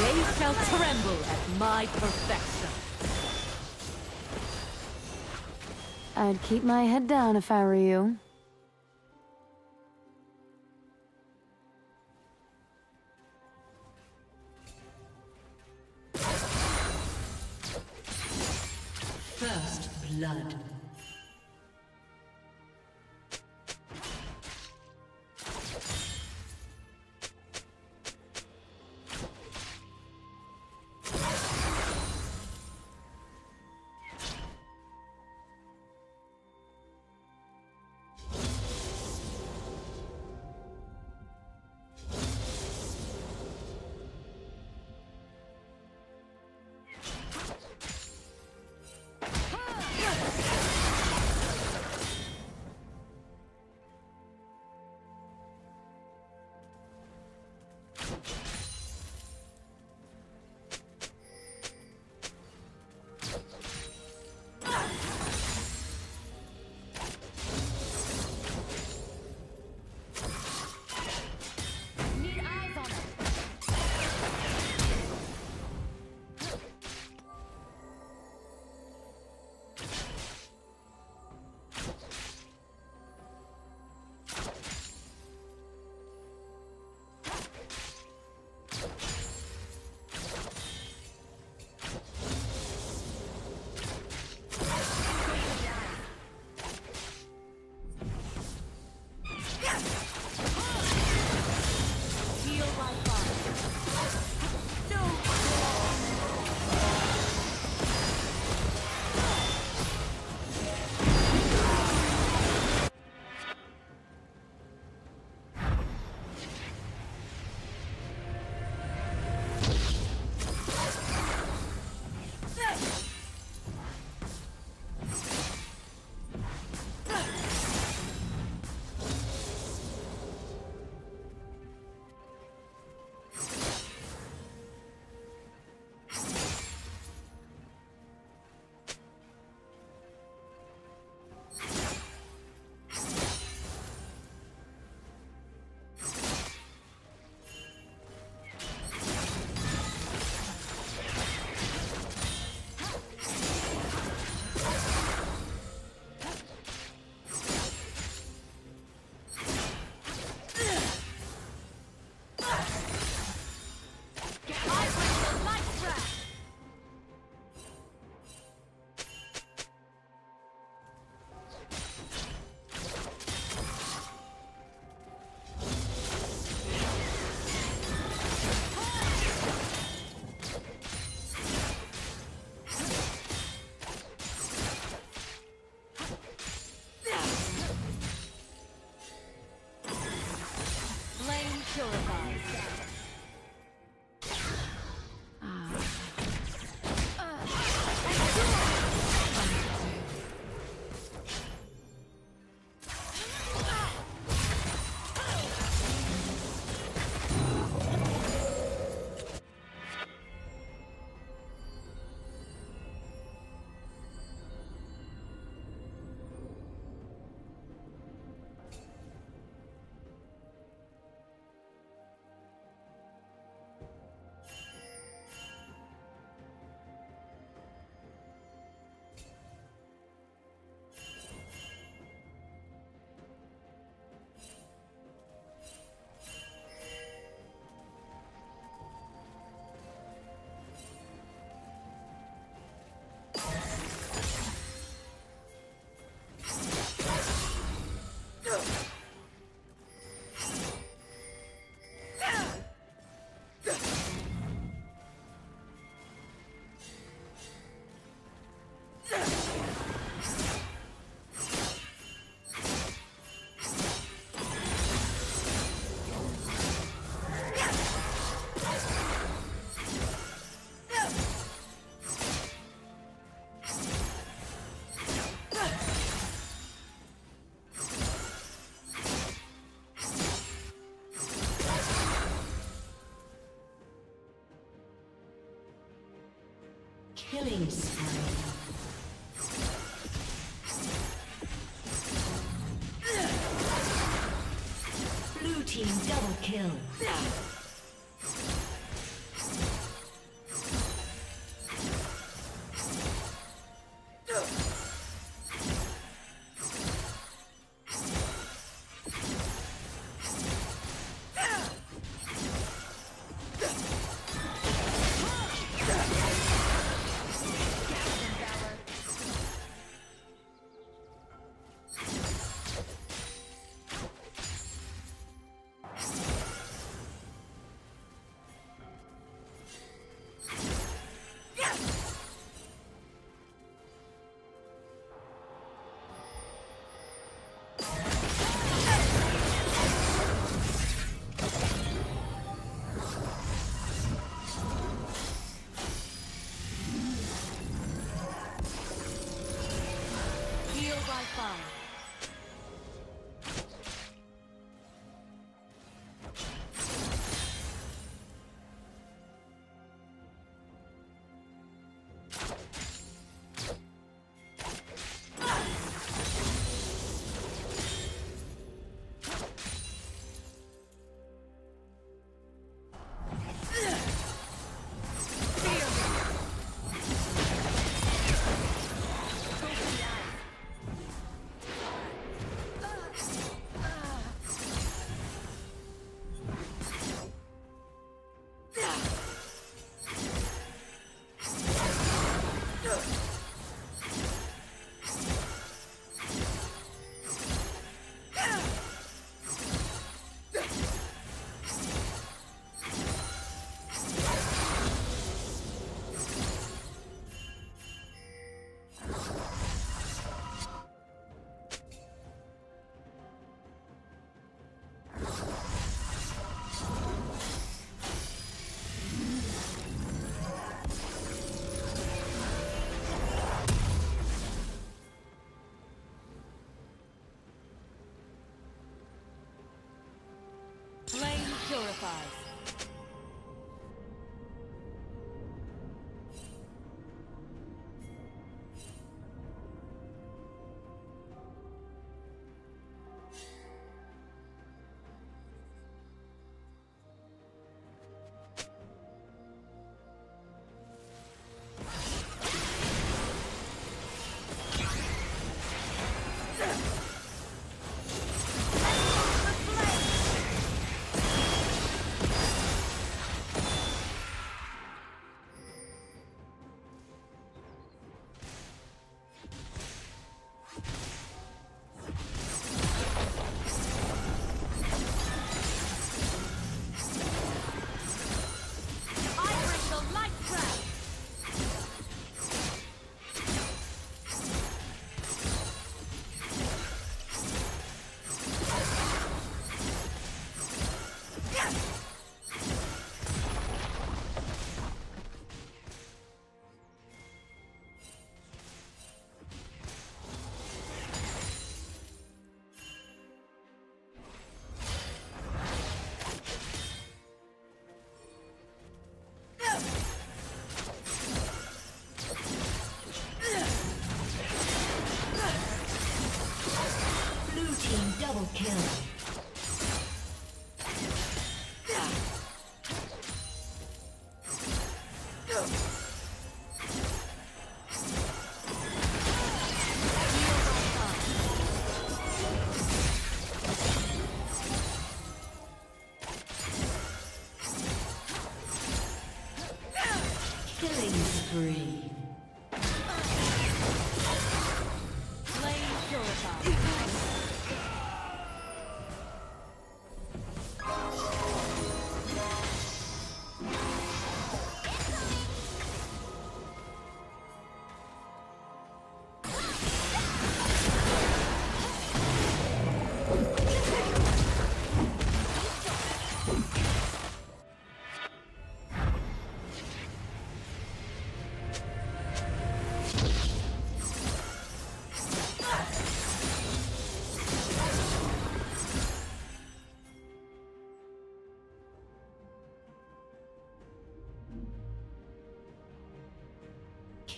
They shall tremble at my perfection. I'd keep my head down if I were you. First blood. Killing spree. Kill. By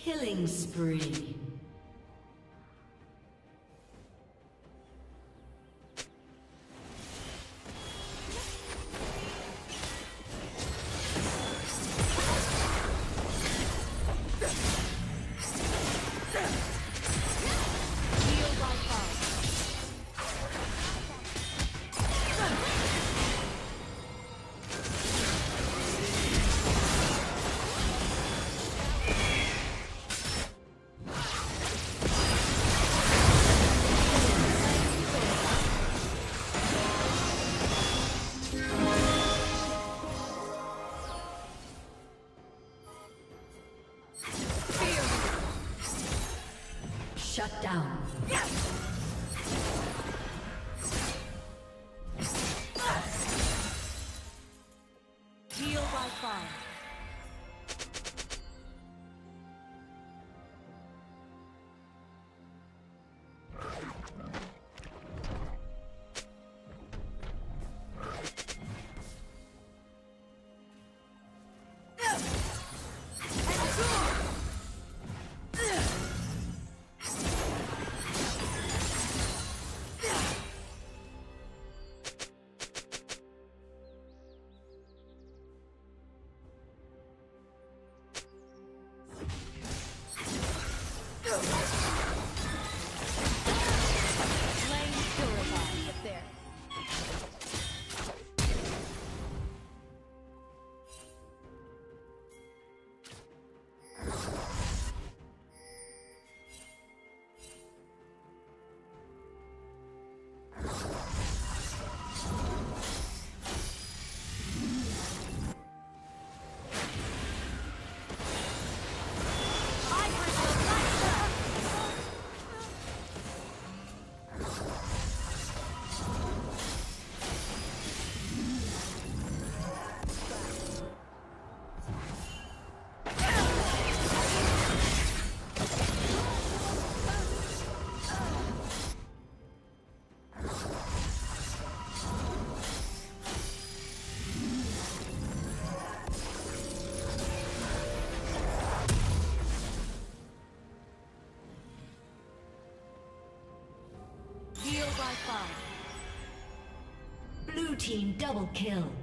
Killing spree. Team double kill.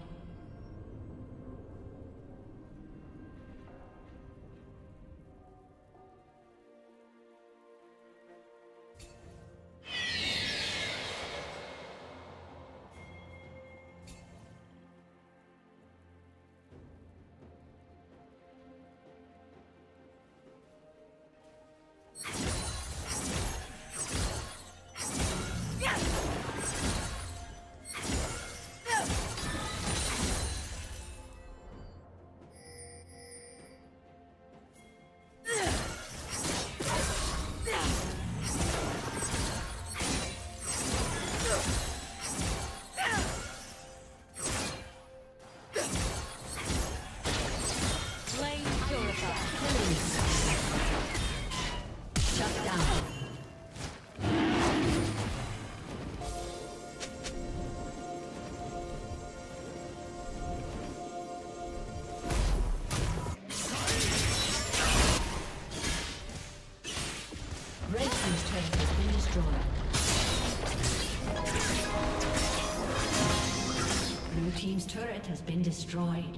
Has been destroyed.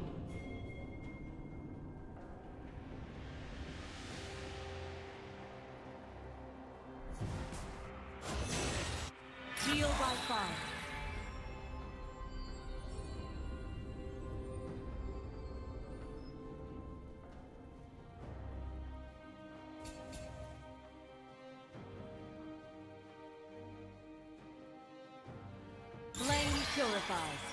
Heal by fire. Purifies.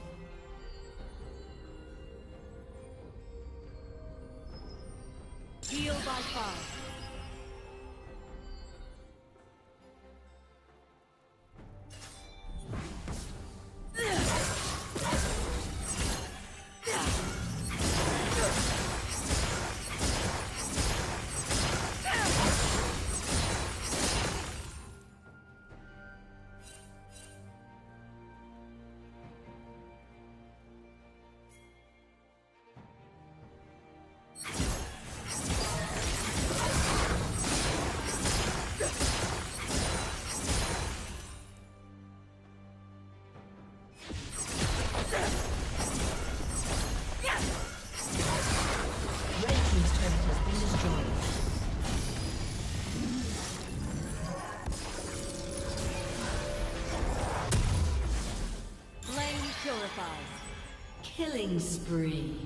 Killing spree.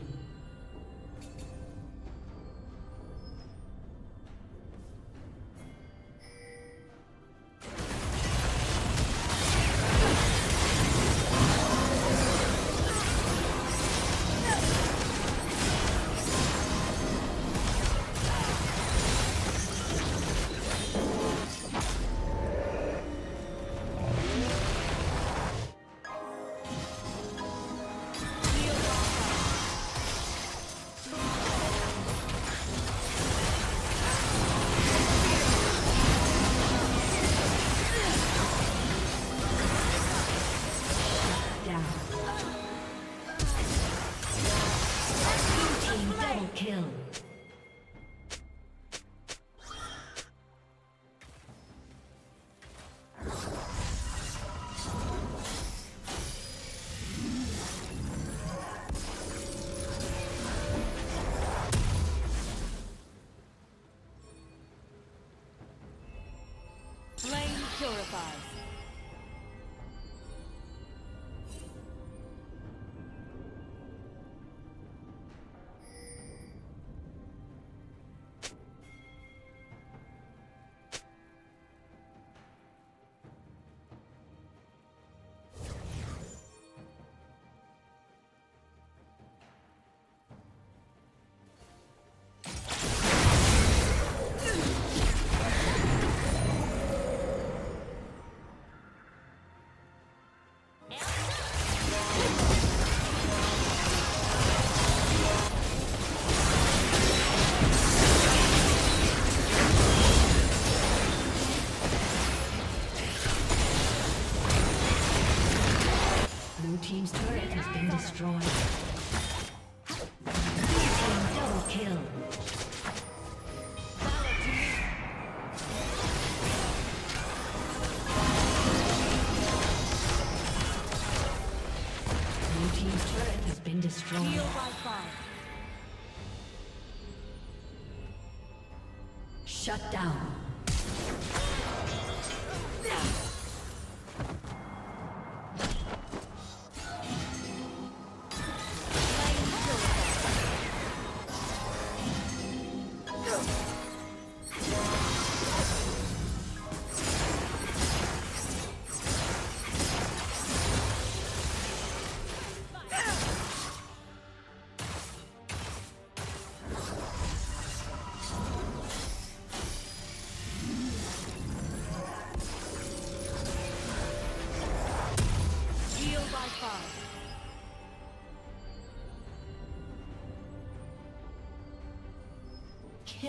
Shut down.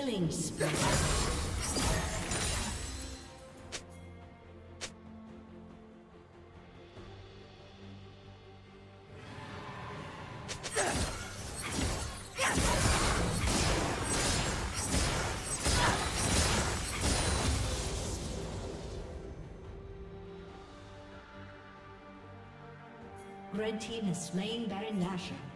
Killing spree. Red team has slain Baron Nashor.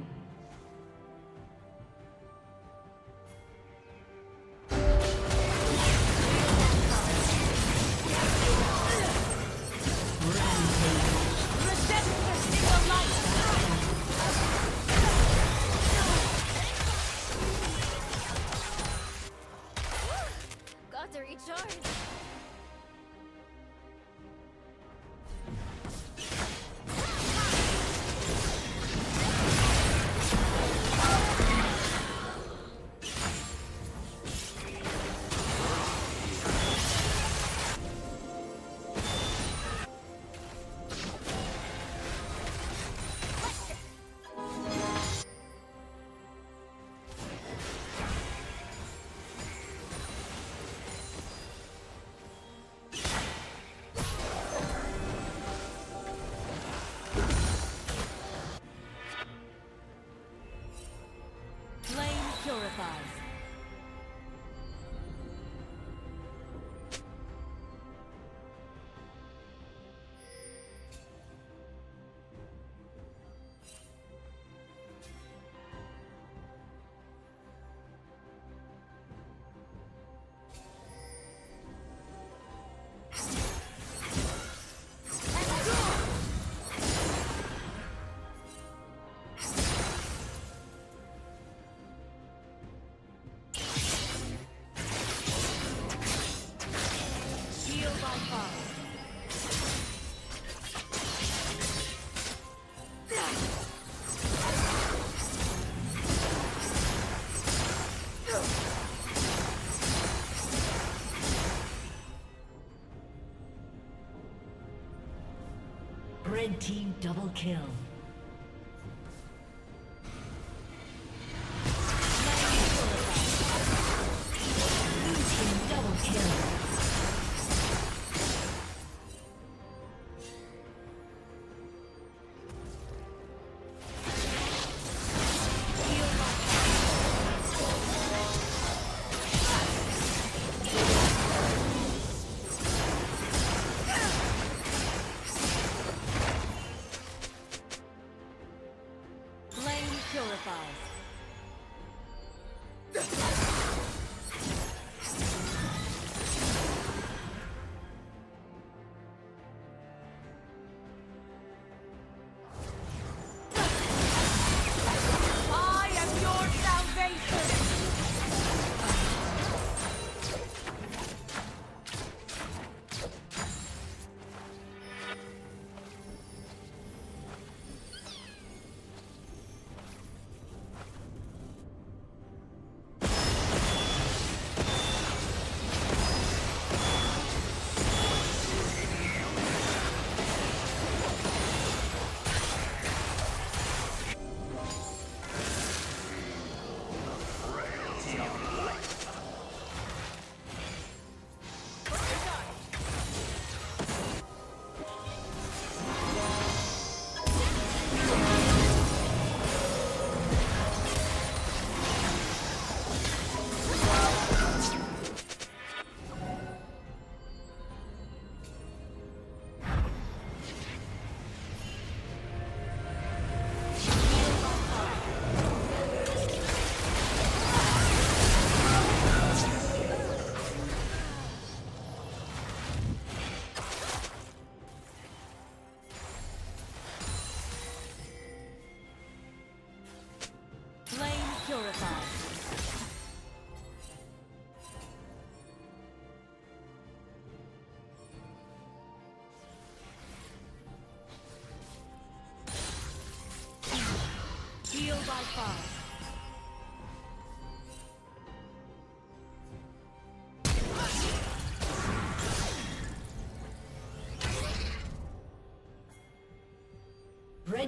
Double kill.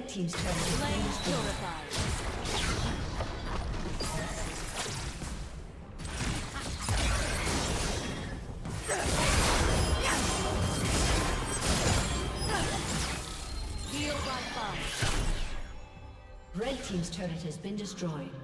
Red team's turret has been purified. Red team's turret has been destroyed.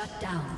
Shut down.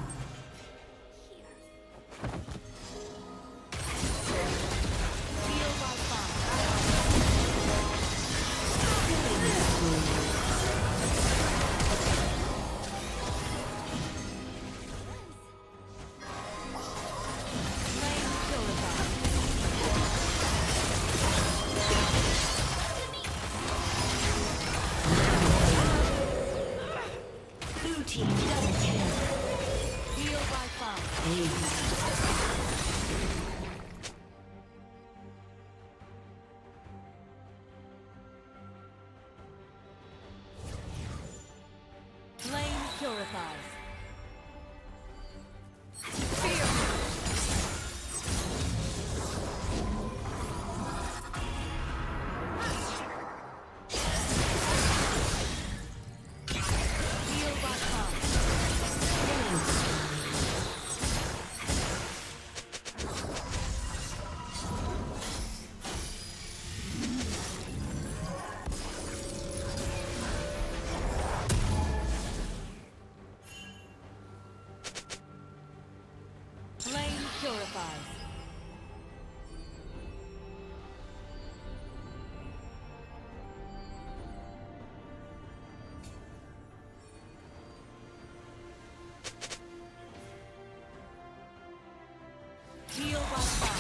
Bye.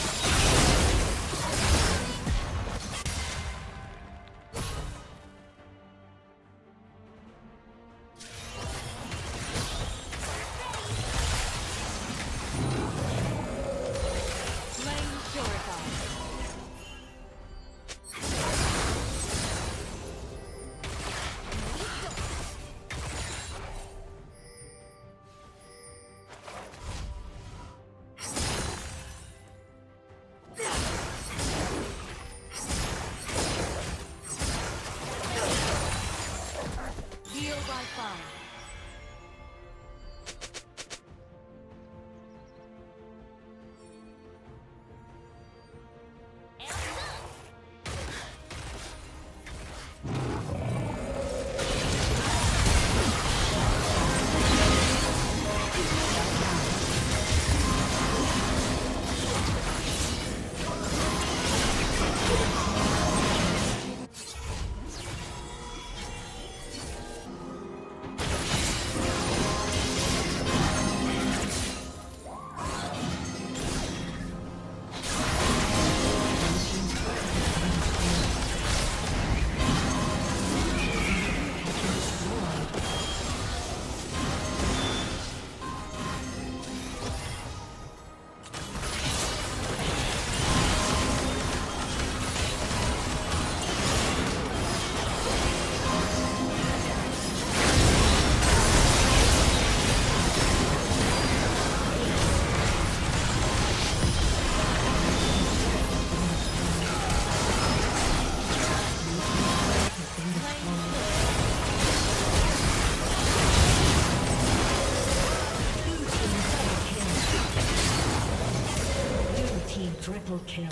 Triple kill.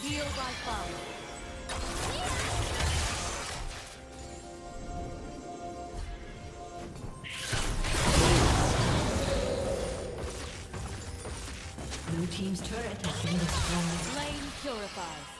Heal by fire. Blue team's turret has been destroyed. Flame purifies.